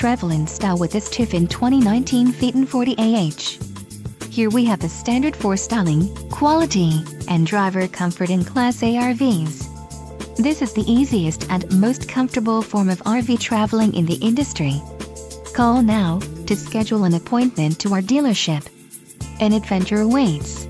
Travel in style with this Tiffin 2019 Phaeton 40AH. Here we have the standard for styling, quality, and driver comfort in Class A RVs. This is the easiest and most comfortable form of RV traveling in the industry. Call now to schedule an appointment to our dealership. An adventure awaits.